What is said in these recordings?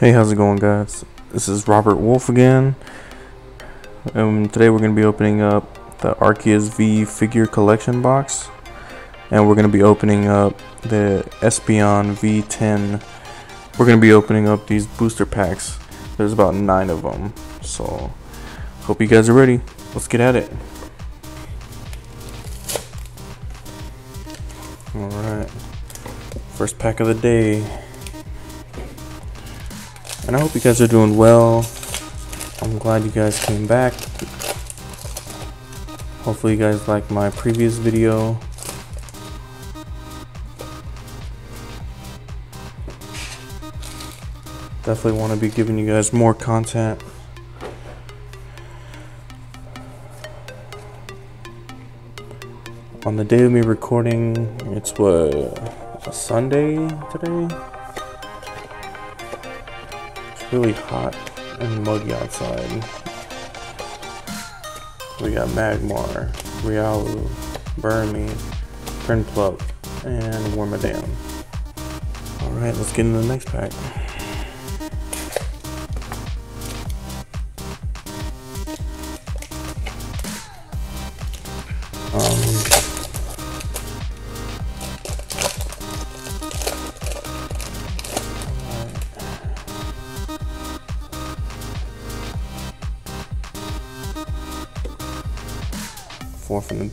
Hey, how's it going, guys? This is Robert Wolf again. and today we're going to be opening up the Arceus V figure collection box, and we're going to be opening up the Espeon V Tin. We're going to be opening up these booster packs. There's about nine of them, so hope you guys are ready. Let's get at it. All right, first pack of the day. And I hope you guys are doing well. I'm glad you guys came back. Hopefully you guys liked my previous video. Definitely want to be giving you guys more content. On the day of me recording, it's what, a Sunday today? Really hot and muggy outside. We got Magmar, Riolu, Burmy, Prinplup, and Wormadam. Alright, let's get into the next pack. four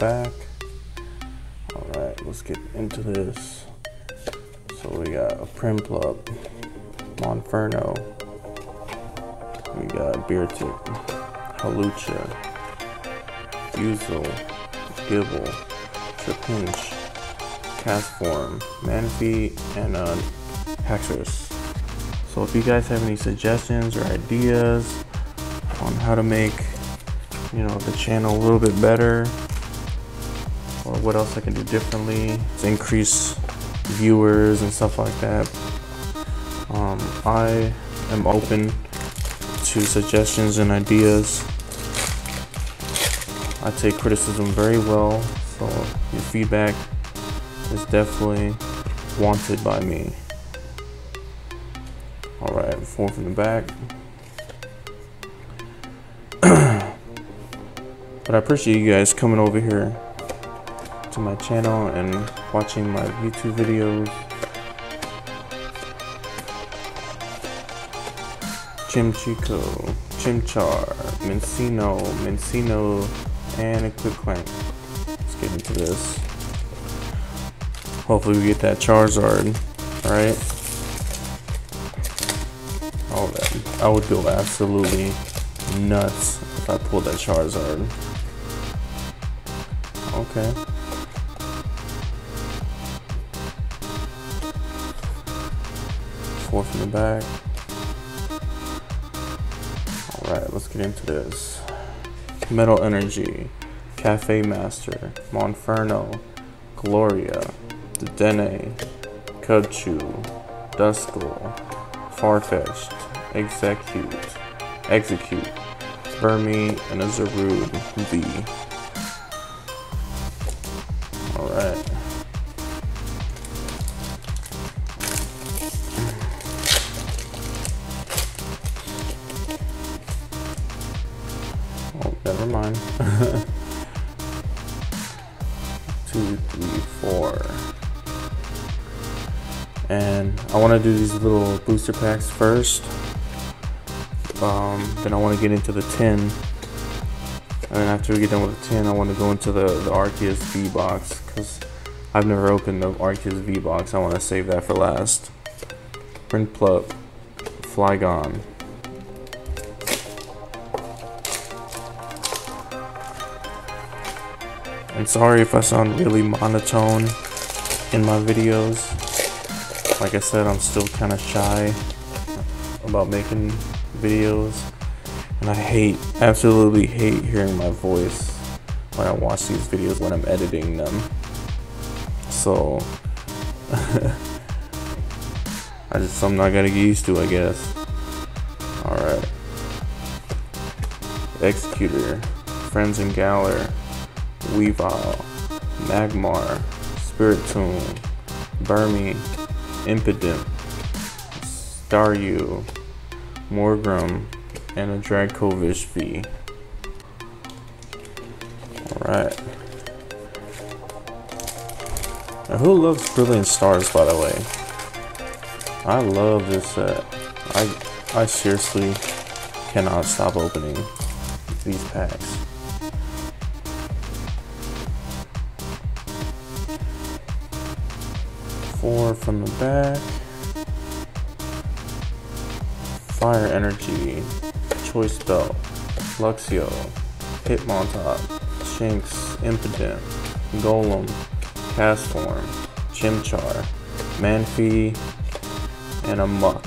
back. All right, let's get into this. So we got a Prinplup, Monferno, we got Beartic, Hawlucha, Fusel, Gible, Trapinch, Castform, Manaphy, and uh, Haxorus. So if you guys have any suggestions or ideas on how to make you know the channel a little bit better what else I can do differently to increase viewers and stuff like that. Um, I am open to suggestions and ideas. I take criticism very well, so your feedback is definitely wanted by me. Alright, four from the back. but I appreciate you guys coming over here to my channel and watching my YouTube videos. Chimecho, Chimchar, Minccino, Minccino, and a Klinklang. Let's get into this. Hopefully we get that Charizard, right? Oh, I would go absolutely nuts if I pulled that Charizard. Okay. Four from the back. Alright, let's get into this. Metal Energy, Cafe Master, Monferno, Gloria, Dedenne, Cubchoo, Duskull, Farfetch'd, Exeggcute, Exeggcute, Burmy, and a Zarude V. want to do these little booster packs first. Um, then I want to get into the 10. And then after we get done with the 10, I want to go into the, the Arceus V box. Because I've never opened the Arceus V box. I want to save that for last. Prinplup, Flygon, And sorry if I sound really monotone in my videos. Like I said, I'm still kind of shy about making videos. And I hate, absolutely hate hearing my voice when I watch these videos when I'm editing them. So, I just, something I gotta get used to, I guess. Alright. Exeggutor, Friends and Galar. Weavile, Magmar, Spiritomb, Burmy, Impidimp, Staryu, Morgrem, and a Dracovish V. Alright. who loves Brilliant Stars, by the way? I love this set. I, I seriously cannot stop opening these packs. Four from the back. Fire Energy, Choice Belt, Luxio, Hitmontop, Shinx, Impotent, Golem, Castform, Chimchar, Manaphy, and a Muck.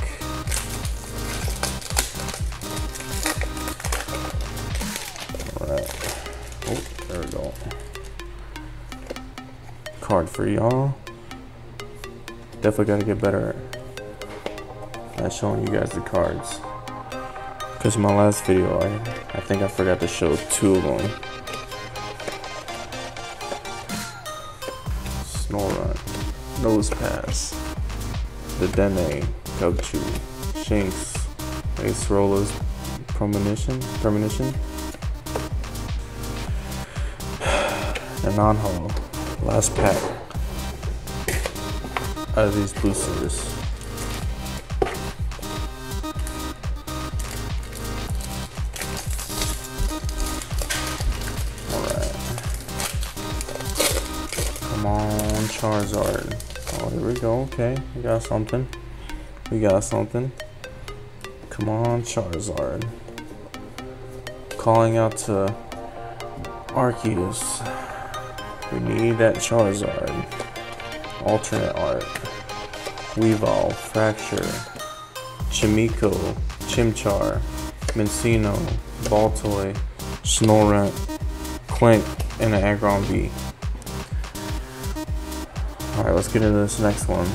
Oh, there we go. Card for y'all. Definitely gotta get better at showing you guys the cards. Because my last video, I, I think I forgot to show two of them. Snorunt, Nosepass, the Dedenne, Gugchu, Shinx, Acerola's Premonition, Premonition, and non-holo. Last pack of these boosters. Alright. Come on, Charizard. Oh, here we go. Okay, we got something. We got something. Come on, Charizard. Calling out to Arceus. We need that Charizard. Alternate art. Weavile, Fraxure, Chimecho, Chimchar, Minccino, Baltoy, Snorunt, Klink, and an Aggron V. Alright, let's get into this next one.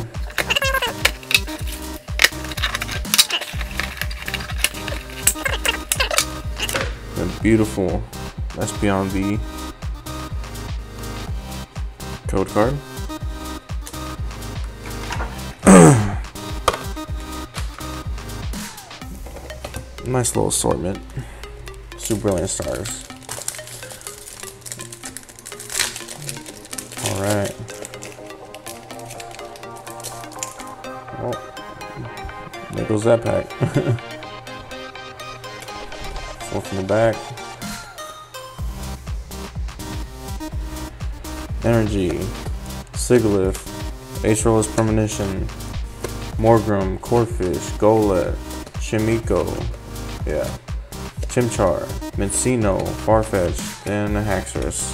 The beautiful Espeon V code card. Nice little assortment. Super brilliant stars. Alright. There goes that pack. Four from the back. Energy. Sigilyph. Acerola's Premonition. Morgrem. Corphish, Golett. Chimecho. Yeah. Chimchar. Minccino. Farfetch. And Haxorus.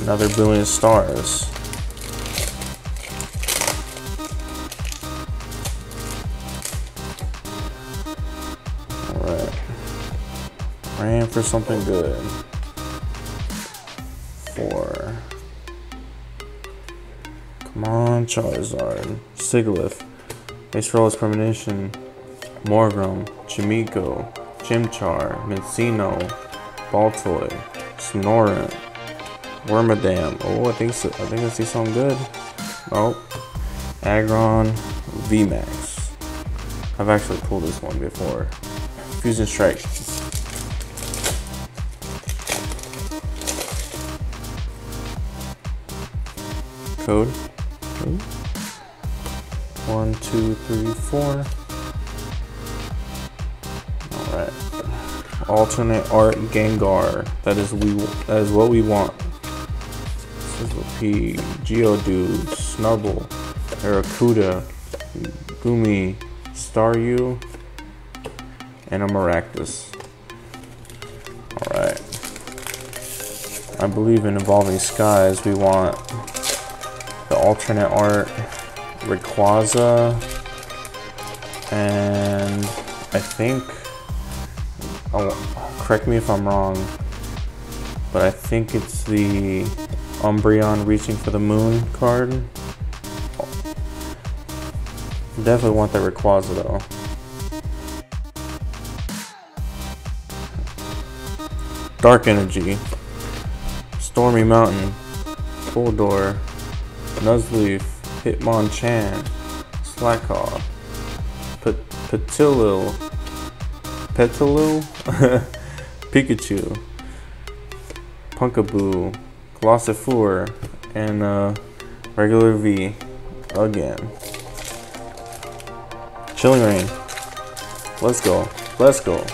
Another billion stars. All right, praying for something good. Four. Come on, Charizard. Sigilyph. Acerola's Premonition. Morgrem. Chimecho. Chimchar. Minccino. Baltoy. Snorunt. Wormadam. Oh, I think so. I think I see something good. Oh. Aggron. VMAX. I've actually pulled this one before. Fusion Strike. code. Hmm? One, two, three, four. Alright. Alternate art Gengar. That is we that is what we want. Sizzle Geodude, Snubbull, Arrokuda, Gumi, Staryu, and a Maractus. Alright. I believe in evolving skies we want the alternate art Rayquaza and I think oh, correct me if I'm wrong but I think it's the Umbreon reaching for the moon card definitely want that Rayquaza though Dark Energy Stormy Mountain Full Door Nuzleaf, Hitmonchan, Slakoth, Petilil, Petilil, Pikachu, Pumpkaboo, Gossifleur, and uh, regular V again. Chilling Reign. Let's go. Let's go.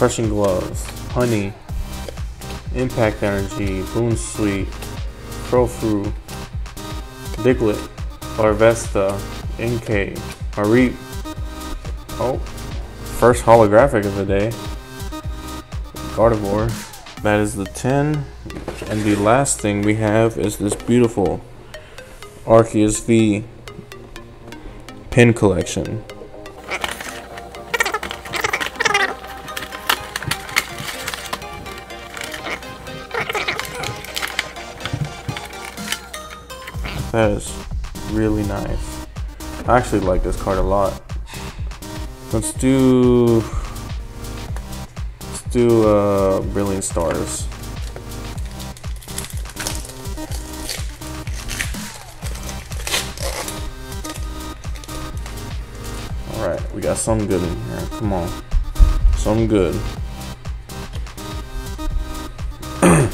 Crushing Gloves, Honey, Impact Energy, Boon Sweet, Profru, Diglett, Larvesta, NK, Mareep. Oh, first holographic of the day. Gardevoir. That is the 10. And the last thing we have is this beautiful Arceus V pin collection. That is really nice. I actually like this card a lot. Let's do let's do uh Brilliant Stars. Alright, we got some good in here. Come on. Some good. and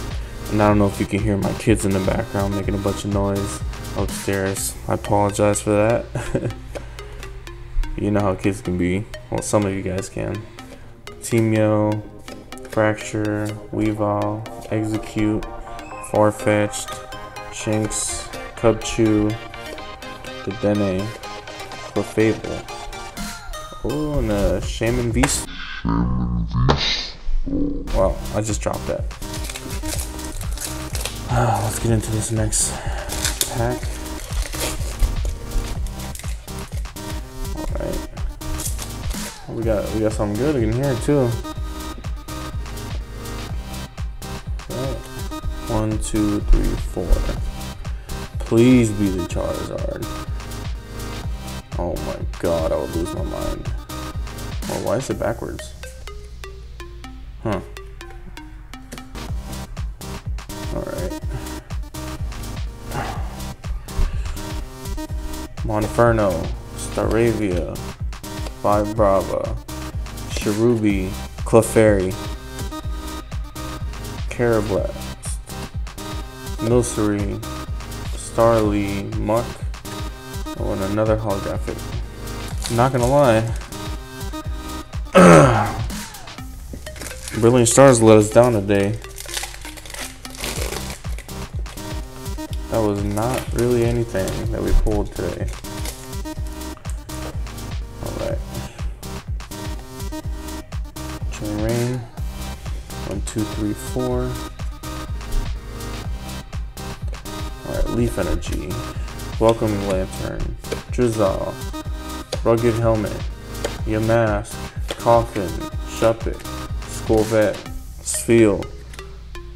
I don't know if you can hear my kids in the background making a bunch of noise upstairs. I apologize for that. you know how kids can be. Well, some of you guys can. Teamyo, Fraxure, Weavile, Exeggcute, Farfetch'd, Shinx, Cubchoo, Dedenne, Clefable. Oh, and a Shaman Beast. Well, I just dropped that. Uh, let's get into this next Alright. We got we got something good in here too. Right. One, two, three, four. Please be the Charizard. Oh my god, I would lose my mind. Oh, why is it backwards? Monferno, Staravia, Vibrava, Cherubi, Clefairy, Karrablast, Milcery, Starly, Muck, oh, and another holographic. Not gonna lie. Brilliant Stars let us down today. Was not really anything that we pulled today. Alright. Chain Rain. One, two, three, four. Alright, Leaf Energy. Welcoming Lantern. Drizzle. Rugged Helmet. Yamask. Coffin. Shuppet. Scorvet. Spheal.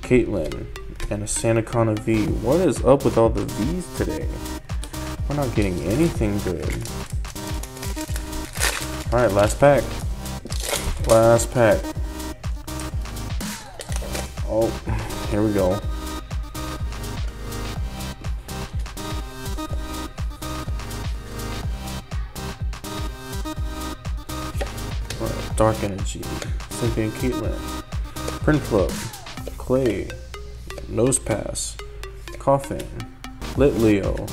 Caitlyn and a Santakana V. What is up with all the V's today? We're not getting anything good. Alright, last pack. Last pack. Oh, here we go. Dark Energy, Symphony Caitlyn, Prinplup, Clay, Nosepass, Coffin, Litleo,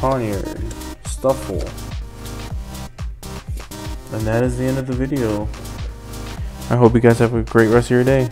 Poniard, Stufful. And that is the end of the video. I hope you guys have a great rest of your day.